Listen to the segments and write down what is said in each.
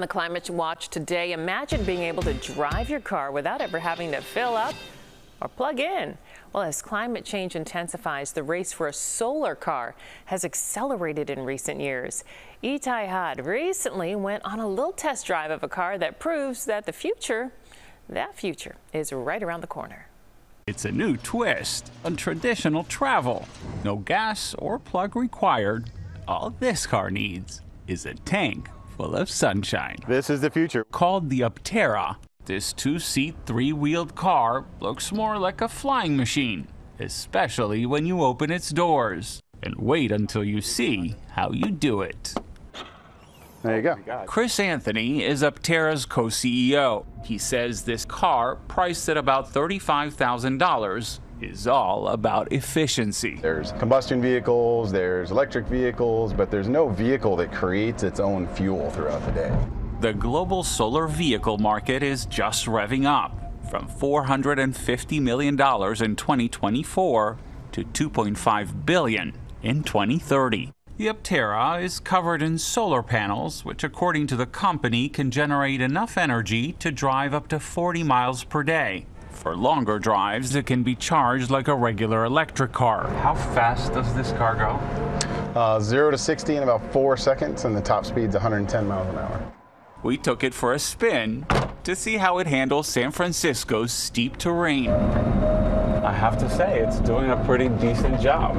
On the Climate Watch today, imagine being able to drive your car without ever having to fill up or plug in. Well, as climate change intensifies, the race for a solar car has accelerated in recent years. Itay Hod recently went on a little test drive of a car that proves that the future, that future, is right around the corner. It's a new twist on traditional travel. No gas or plug required. All this car needs is a tank full of sunshine. This is the future. Called the Aptera, this two-seat, three-wheeled car looks more like a flying machine, especially when you open its doors. And wait until you see how you do it. There you go. Chris Anthony is Aptera's co-CEO. He says this car, priced at about $35,000, is all about efficiency. There's combustion vehicles, there's electric vehicles, but there's no vehicle that creates its own fuel throughout the day. The global solar vehicle market is just revving up from $450 million in 2024 to 2.5 billion in 2030. The Aptera is covered in solar panels, which according to the company can generate enough energy to drive up to 40 miles per day. For longer drives, it can be charged like a regular electric car. How fast does this car go? Uh, 0 to 60 in about 4 seconds, and the top speed's 110 miles an hour. We took it for a spin to see how it handles San Francisco's steep terrain. I have to say, it's doing a pretty decent job.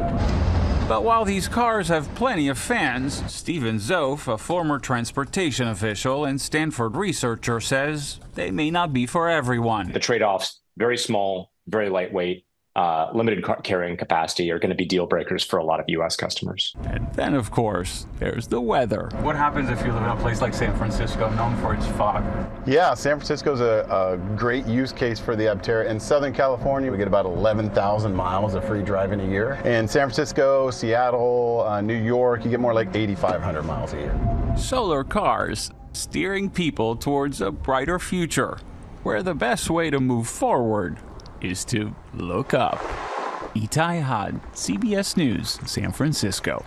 But while these cars have plenty of fans, Stephen Zoepf, a former transportation official and Stanford researcher, says they may not be for everyone. The trade offs very small, very lightweight, uh, limited carrying capacity are going to be deal breakers for a lot of U.S. customers. And then, of course, there's the weather. What happens if you live in a place like San Francisco, known for its fog? Yeah, San Francisco is a, a, great use case for the Aptera. In Southern California, we get about 11,000 miles of free driving a year. In San Francisco, Seattle, uh, New York, you get more like 8,500 miles a year. Solar cars steering people towards a brighter future where the best way to move forward is to look up. Itay Hod, CBS News, San Francisco.